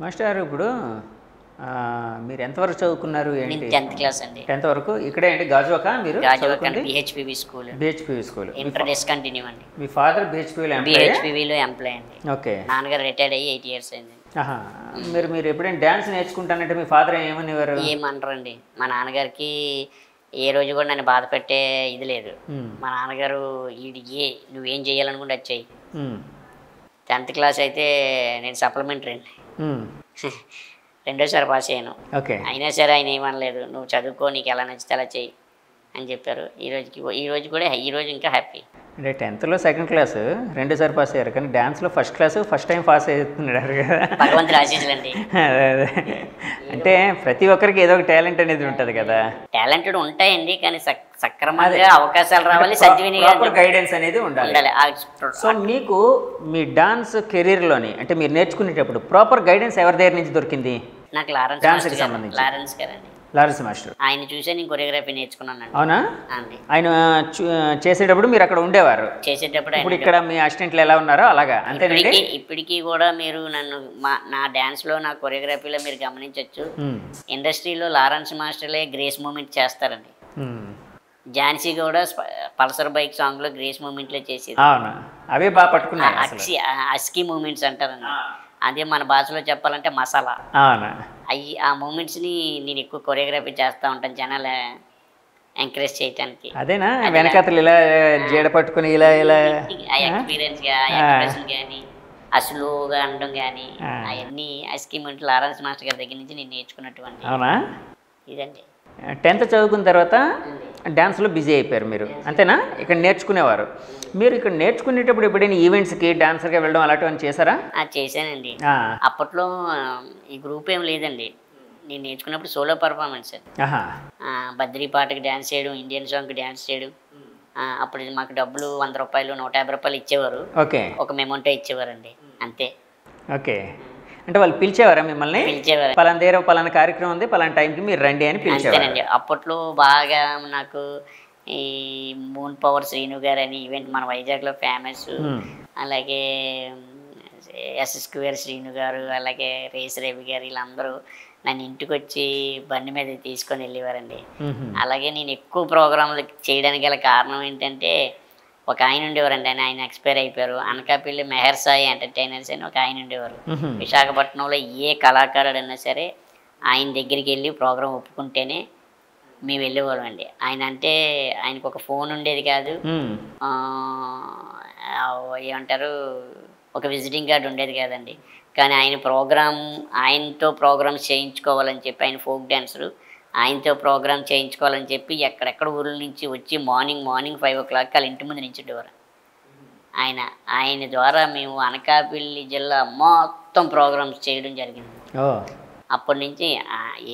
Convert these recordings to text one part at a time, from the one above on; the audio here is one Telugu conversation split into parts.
మాస్టర్ ఇప్పుడు మీరు ఎంతవరకు చదువుకున్నారు నేను ఏంటి? టెన్త్ క్లాస్ అండి. టెన్త్ వరకు ఇక్కడే ఏంటి? గాజువాక మీరు Gajuwaka BHPV school BHP school inter discontinue అండి. మీ ఫాదర్ బిహెచ్పిలో ఎంప్లాయ్ బిహెచ్పివిలో ఎంప్లాయ్ అండి. ఓకే. నాన్నగారు రిటైర్డ్ అయ్యి ఎయిట్ ఇయర్స్ అయింది. మీరు మీరు ఎప్పుడైనా డ్యాన్స్ నేర్చుకుంటానంటే మీ ఫాదర్ ఏమనేవారు ఏమంటారండి మా నాన్నగారికి ఏ రోజు కూడా నన్ను బాధ పెట్టే ఇది లేదు. మా నాన్నగారు ఈడు ఏ నువ్వేం చేయాలనుకుంటే ఉమ్, టెన్త్ క్లాస్ అయితే నేను సప్లిమెంటరీ అండి. రెండోసారి పాస్ అయ్యాను. ఓకే. అయినా సరే ఆయన ఏమనలేదు నువ్వు చదువుకో నీకు ఎలా నచ్చితే అలా చెయ్యి అని చెప్పారు. ఈ రోజుకి ఈ రోజు కూడా ఈ రోజు ఇంకా హ్యాపీ. అంటే టెన్త్లో సెకండ్ క్లాస్ రెండోసారి పాస్ అయ్యారు. కానీ డ్యాన్స్లో first class first time pass అవుతున్నాడు కదా. భగవంతుడు ఆశీస్సులండి. అంటే ప్రతి ఒక్కరికి ఏదో ఒక టాలెంట్ అనేది ఉంటుంది కదా. టాలెంటెడ్ ఉంటాయండి కానీ సక్రమంగా అవకాశాలు రావాలి సద్వినియోగం గైడెన్స్ అనేది ఉండాలి. సో మీకు మీ డాన్స్ కెరీర్లోని అంటే మీరు నేర్చుకునేటప్పుడు ప్రాపర్ గైడెన్స్ ఎవరి దగ్గర నుంచి దొరికింది? నాకు లారెన్స్ సంబంధించి. లారెన్స్ గారండి. లారెన్స్ మాస్టర్. ఆయన చూసే నేను కొరియోగ్రఫీ నేర్చుకున్నానండి. అవునా? అండి ఆయన చేసేటప్పుడు మీరు అక్కడ ఉండేవారు. చేసేటప్పుడు ఇప్పుడు ఇక్కడ మీ అసిస్టెంట్లు ఎలా ఉన్నారో అలాగా అంతేనండి? ఇప్పటికీ కూడా మీరు నన్ను నా డ్యాన్స్లో నా కొరియోగ్రఫీలో మీరు గమనించవచ్చు ఇండస్ట్రీలో లారెన్స్ మాస్టర్లే గ్రేస్ మూమెంట్ చేస్తారండి. ఝాన్సీ కూడా పల్సర్ బైక్ సాంగ్లో గ్రేస్ మూమెంట్లో చేసేది. అవును. అవే బాగా పట్టుకున్నాయి అసలు. అక్సి అస్కీ మూమెంట్స్ అంటారండి అదే మన భాషలో చెప్పాలంటే మసాలా. అవును. అవి ఆ మూమెంట్స్ని నేను ఎక్కువ కొరియోగ్రఫీ చేస్తూ ఉంటాను జనాలు ఎంకరేజ్ చేయటానికి. అదేనా? వెనకతలు ఇలా జేడ పట్టుకుని ఇలా ఇలా. ఆ ఎక్స్పీరియన్స్ ఎక్స్ప్రెషన్ కానీ ఆ స్లోగా అనడం కానీ ఆ. అవన్నీ అస్కీ మూమెంట్ లారెన్స్ మాస్టర్ గారి దగ్గర నుంచి నేను నేర్చుకున్నటువంటి అవునా? ఇదండి. టెన్త్ చదువుకున్న తర్వాత డ్యాన్స్లో బిజీ అయిపోయారు మీరు. అంతేనా? ఇక్కడ నేర్చుకునేవారు. మీరు ఇక్కడ నేర్చుకునేటప్పుడు ఎప్పుడైనా ఈవెంట్స్కి డాన్సర్గా వెళ్ళడం అలాంటివన్నీ చేశారా? చేశానండి. అప్పట్లో ఈ గ్రూప్ ఏం లేదండి. నేను నేర్చుకున్నప్పుడు సోలో పర్ఫార్మెన్స్. బద్రీ పాటకి డ్యాన్స్ చేయడం ఇండియన్ సాంగ్కి డ్యాన్స్ చేయడం. అప్పుడు మాకు డబ్బులు వంద రూపాయలు నూట యాభై రూపాయలు ఇచ్చేవారు. ఓకే. ఒక మెమోంటో ఇచ్చేవారండి. అంతే. ఓకే. అంటే వాళ్ళు పిలిచేవారా మిమ్మల్ని? పిలిచేవారు. పలానా దగ్గర పలానా కార్యక్రమం ఉంది పలానా టైంకి మీరు రండి అని పిలిచేవారు. అప్పట్లో బాగా నాకు ఈ మూన్ పవర్ శ్రీను గారు అని ఈవెంట్ మన వైజాగ్లో ఫేమస్ అలాగే ఎస్ స్క్వేర్ శ్రీను గారు అలాగే రేస్ రవి గారు వీళ్ళందరూ నన్ను ఇంటికి వచ్చి బండి మీద తీసుకొని వెళ్ళేవారండి. అలాగే నేను ఎక్కువ ప్రోగ్రాంలు చేయడానికి గల కారణం ఏంటంటే ఒక ఆయన ఉండేవారండి ఆయన ఆయన ఎక్స్పైర్ అయిపోయారు. అనకాపల్లి మెహర్ సాయి ఎంటర్టైనర్స్ అని ఒక ఆయన ఉండేవారు. విశాఖపట్నంలో ఏ కళాకారుడైనా సరే ఆయన దగ్గరికి వెళ్ళి ప్రోగ్రాం ఒప్పుకుంటేనే మేము వెళ్ళేవాళ్ళం అండి. ఆయన అంటే ఆయనకు ఒక ఫోన్ ఉండేది కాదు. ఏమంటారు? ఒక విజిటింగ్ కార్డు ఉండేది కాదండి. కానీ ఆయన ప్రోగ్రామ్ ఆయనతో ప్రోగ్రామ్స్ చేయించుకోవాలని చెప్పి ఆయన ఫోక్ డ్యాన్సరు ఆయనతో ప్రోగ్రామ్ చేయించుకోవాలని చెప్పి ఎక్కడెక్కడ ఊర్ల నుంచి వచ్చి morning morning five o'clock వాళ్ళ ఇంటి ముందు నించుండేవారు ఆయన ఆయన ద్వారా మేము అనకాపల్లి జిల్లా మొత్తం ప్రోగ్రామ్స్ చేయడం జరిగింది. అప్పటి నుంచి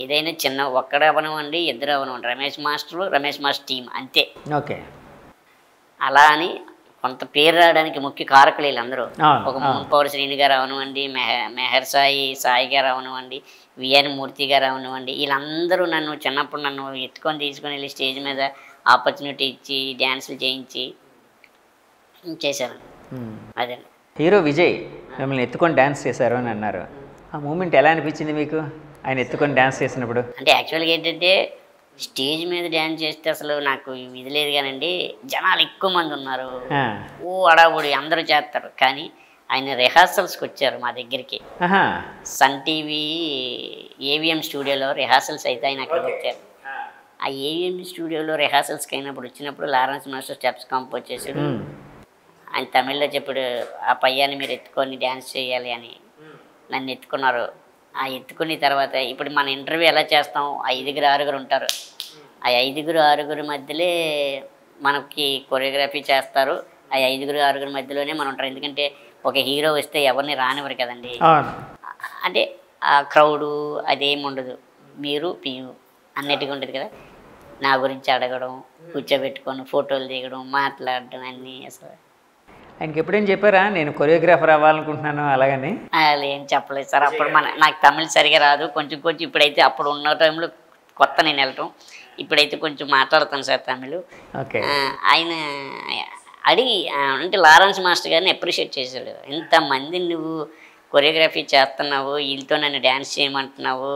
ఏదైనా చిన్న ఒక్కడే అవనివ్వండి ఇద్దరు అవనివ్వండి Ramesh master Ramesh master team అంతే. ఓకే. అలా అని కొంత పేరు రావడానికి ముఖ్య కారకులు వీళ్ళందరూ ఒక మూన్ పవర్ శ్రీని గారు అవనివ్వండి మెహ మెహర్ సాయి సాయి గారు అవనివ్వండి విఎన్ మూర్తి గారు అవనివ్వండి వీళ్ళందరూ నన్ను చిన్నప్పుడు నన్ను ఎత్తుకొని తీసుకొని వెళ్ళి స్టేజ్ మీద ఆపర్చునిటీ ఇచ్చి డ్యాన్సులు చేయించి చేశాను ఉమ్. అదే. హీరో విజయ్ మిమ్మల్ని ఎత్తుకొని డ్యాన్స్ చేశారు అని అన్నారు. ఆ మూమెంట్ ఎలా అనిపించింది మీకు? ఆయన ఎత్తుకొని డ్యాన్స్ చేసినప్పుడు? అంటే యాక్చువల్గా ఏంటంటే స్టేజ్ మీద డ్యాన్స్ చేస్తే అసలు నాకు ఇది లేదు కానండి. జనాలు ఎక్కువ మంది ఉన్నారు. ఆ, ఓ అడావుడి అందరూ చేస్తారు. కానీ ఆయన రిహార్సల్స్కి వచ్చారు మా దగ్గరికి. సన్ టీవీ ఏవిఎం స్టూడియోలో రిహార్సల్స్ అయితే ఆయన అక్కడికి వచ్చారు. ఆ. ఏవిఎం స్టూడియోలో రిహార్సల్స్కి అయినప్పుడు వచ్చినప్పుడు లారెన్స్ మాస్టర్ స్టెప్స్ కంపోజ్ చేసాడు ఉమ్, ఆయన తమిళ్ళో చెప్పాడు ఆ పయ్యాన్ని మీరు ఎత్తుకొని డ్యాన్స్ చేయాలి అని. నన్ను ఎత్తుకున్నారు. ఆ ఎత్తుకున్న తర్వాత ఇప్పుడు మన ఇంటర్వ్యూ ఎలా చేస్తాం? ఐదుగురు ఆరుగురు ఉంటారు. ఆ ఐదుగురు ఆరుగురు మధ్యలో మనకి కొరియోగ్రఫీ చేస్తారు. ఆ ఐదుగురు ఆరుగురు మధ్యలోనే మనం ఉంటారు. ఎందుకంటే ఒక హీరో వస్తే ఎవరిని రానివ్వరు కదండి. అంటే ఆ క్రౌడు అదేం ఉండదు. మీరు పియు అన్నట్టుగా ఉంటుంది కదా. నా గురించి అడగడం కూర్చోబెట్టుకొని ఫోటోలు దిగడం మాట్లాడడం అన్నీ అసలు ఆయనకి ఎప్పుడేం చెప్పారా? నేను కొరియోగ్రాఫర్ అవ్వాలనుకుంటున్నాను అలాగని? ఏం చెప్పలేదు సార్. అప్పుడు మన నాకు తమిళ్ సరిగా రాదు. కొంచెం కొంచెం ఇప్పుడైతే అప్పుడు ఉన్న టైంలో కొత్త నేను వెళ్ళటం. ఇప్పుడైతే కొంచెం మాట్లాడతాను సార్ తమిళ్. ఓకే. ఆయన అడిగి అంటే లారెన్స్ మాస్టర్ గారిని అప్రిషియేట్ చేశాడు. ఇంతమంది నువ్వు కొరియోగ్రఫీ చేస్తున్నావు? వీళ్ళతో నన్ను డ్యాన్స్ చేయమంటున్నావు?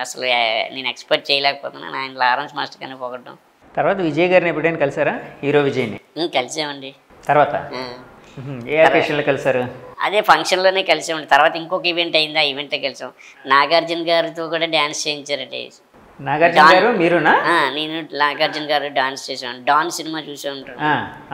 అసలు నేను ఎక్స్పెక్ట్ చేయలేకపోతున్నాను. ఆయన లారెన్స్ మాస్టర్ కానీ పొగడం తర్వాత విజయ్ గారిని ఎప్పుడైనా కలిసారా? హీరో విజయ్ని? కలిసామండి. తర్వాత. ఏ అకేషన్లో కలిసారు అదే ఫంక్షన్లోనే కలిసామండి. తర్వాత ఇంకొక ఈవెంట్ అయింది ఆ ఈవెంటే కలిసాం. నాగార్జున గారితో కూడా డ్యాన్స్ చేయించారండి నాగార్జున గారు మీరునా? నేను నాగార్జున గారు డాన్స్ చేసాను డాన్ సినిమా చూసే ఉంటాను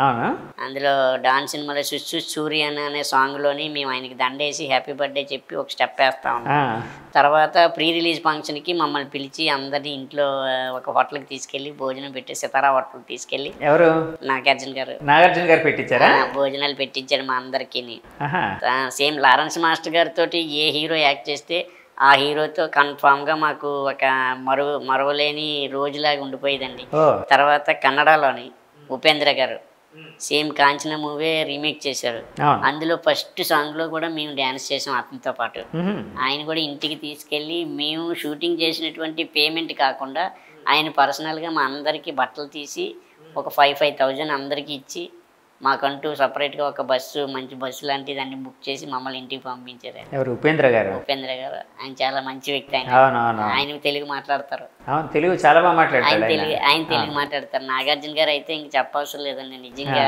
అవును? అందులో డాన్స్ సినిమాలో సుచ్చు సూర్యన్ అనే సాంగ్లోని మేము ఆయనకి దండేసి హ్యాపీ బర్త్డే చెప్పి ఒక స్టెప్ వేస్తా. ఉన్నాం తర్వాత ప్రీ రిలీజ్ ఫంక్షన్కి మమ్మల్ని పిలిచి అందరినీ ఇంట్లో ఒక హోటల్కి తీసుకెళ్ళి భోజనం పెట్టి సితారా హోటల్కి తీసుకెళ్ళి ఎవరు? నాగార్జున గారు. నాగార్జున గారు పెట్టించారా? భోజనాలు పెట్టించారు మా అందరికీ. సేమ్ లారెన్స్ మాస్టర్ గారితో ఏ హీరో యాక్ట్ చేస్తే ఆ హీరోతో కన్ఫామ్గా మాకు ఒక మరువు మరవలేని రోజులాగా ఉండిపోయేదండి. తర్వాత కన్నడలోని ఉపేంద్ర గారు సేమ్ కాంచన మూవీ రీమేక్ చేశారు. అందులో ఫస్ట్ సాంగ్లో కూడా మేము డ్యాన్స్ చేసాం అతనితో పాటు. ఆయన కూడా ఇంటికి తీసుకెళ్ళి మేము షూటింగ్ చేసినటువంటి పేమెంట్ కాకుండా ఆయన పర్సనల్గా మా అందరికీ బట్టలు తీసి ఒక ఫైవ్ ఫైవ్ థౌజండ్ అందరికీ ఇచ్చి మాకంటూ సపరేట్గా ఒక బస్సు మంచి బస్సు లాంటిది అన్ని బుక్ చేసి మమ్మల్ని ఇంటికి పంపించారు. ఎవరు? ఉపేంద్ర గారు? ఉపేంద్ర గారు. ఆయన చాలా మంచి వ్యక్తి ఆయన. ఆయన తెలుగు మాట్లాడతారు. అవును తెలుగు చాలా బాగా ఆయన మాట్లాడతాడు ఆయన తెలుగు ఆయన తెలుగు మాట్లాడతారు. నాగార్జున గారు అయితే ఇంక చెప్పవసరం లేదండి నిజంగా.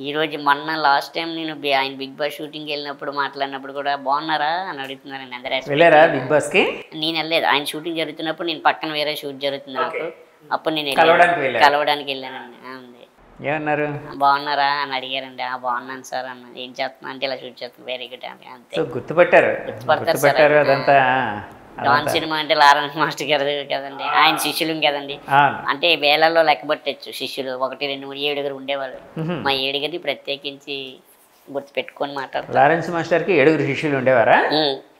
ఈ రోజు మొన్న లాస్ట్ టైం నేను ఆయన బిగ్ బాస్ షూటింగ్ వెళ్ళినప్పుడు మాట్లాడినప్పుడు కూడా బాగున్నారా అని అడుగుతున్నారండి అందరూ. వెళ్ళారా బిగ్ బాస్కి? నేను వెళ్ళలేదు. ఆయన షూటింగ్ జరుగుతున్నప్పుడు నేను పక్కన వేరే షూట్ జరుగుతుంది నాకు. అప్పుడు నేను కలవడానికి వెళ్ళానండి. ఏమన్నారు? బాగున్నారా? అని అడిగారండి. ఆ బాగున్నాను సార్ అన్న. ఏం చేస్తున్నా? అంటే ఇలా షూట్ చేస్తున్నా. వెరీ గుడ్ అని. అంతే. సో గుర్తుపట్టారు. గుర్తుపడతారు గుర్తుపట్టారు. అదంతా. డాన్ సినిమా అంటే లారెన్స్ మాస్టర్ గారు కదండి. ఆయన శిష్యులు కదండి. అంటే వేలల్లో లెక్కబట్టచ్చు శిష్యులు. ఒకటి రెండు మూడు ఏడుగురు ఉండేవాళ్ళు. మా ఏడుగురిని ప్రత్యేకించి గుర్తు పెట్టుకొని మాట్లాడతారు. లారెన్స్ మాస్టర్కి ఏడుగురు శిష్యులు ఉండేవారా?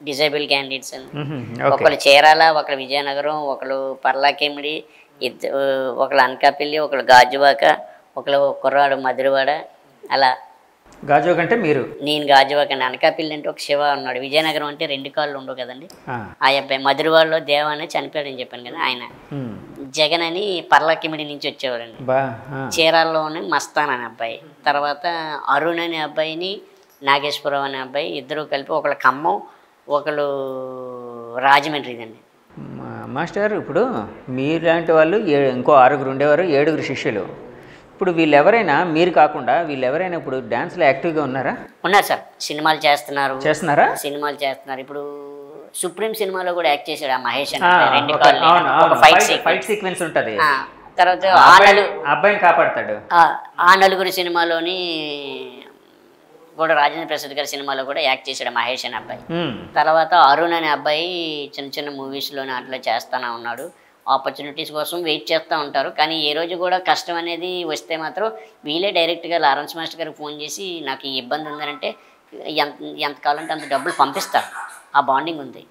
డిజేబుల్ క్యాండిడేట్స్ అండి. ఒకళ్ళు చీరాల ఒకళ్ళు విజయనగరం ఒకళ్ళు పర్లాకెమిడి ఇద్దరు ఒకళ్ళు అనకాపల్లి ఒకళ్ళు గాజువాక ఒకళ్ళు కుర్రాడు మధురవాడ అలా. గాజు కంటే మీరు? నేను గాజువాక అండి అనకాపల్లి అంటే ఒక శివ ఉన్నాడు. విజయనగరం అంటే రెండు కాళ్ళు ఉండవు కదండి. ఆ. అబ్బాయి మధురవాడలో దేవ అని చనిపోయాడని చెప్పాను కదా ఆయన. జగన్ అని పర్లాకిమిడి నుంచి వచ్చేవాడండి. చీరాల్లోని మస్తాన్ అనే అబ్బాయి. తర్వాత అరుణ్ అనే అబ్బాయిని నాగేశ్వరరావు అనే అబ్బాయి ఇద్దరు కలిపి ఒకళ్ళు ఖమ్మం ఒకళ్ళు రాజమండ్రిదండి మాస్టర్ ఇప్పుడు మీలాంటి వాళ్ళు ఇంకో ఆరుగురు ఉండేవారు ఏడుగురు శిష్యులు. ఇప్పుడు వీళ్ళెవరైనా మీరు కాకుండా వీళ్ళెవరైనా ఇప్పుడు డ్యాన్స్లో యాక్టివ్గా ఉన్నారా? ఉన్నారు సార్. సినిమాలు చేస్తున్నారు. చేస్తున్నారా? సినిమాలు చేస్తున్నారు. ఇప్పుడు సుప్రీం సినిమాలో కూడా యాక్ట్ చేశాడు ఆ మహేష్ అని రెండు కాళ్ళు ఒక ఫైట్ ఫైట్ సీక్వెన్స్. ఉంటుంది. తర్వాత ఆ అబ్బాయిని కాపాడతాడు. ఆ, నలుగురు సినిమాలోని కూడా రాజేంద్ర ప్రసాద్ గారి సినిమాలో కూడా యాక్ట్ చేశాడు మహేష్ అనే అబ్బాయి. తర్వాత అరుణ్ అనే అబ్బాయి చిన్న చిన్న మూవీస్లోనే అట్లా చేస్తానే ఉన్నాడు. ఆపర్చునిటీస్ కోసం వెయిట్ చేస్తూ ఉంటారు. కానీ ఏ రోజు కూడా కష్టం అనేది వస్తే మాత్రం వీళ్ళే డైరెక్ట్గా లారెన్స్ మాస్టర్ గారికి ఫోన్ చేసి నాకు ఈ ఇబ్బంది ఉందనంటే ఎంత ఎంత కావాలంటే అంత డబ్బులు పంపిస్తారు. ఆ బాండింగ్ ఉంది.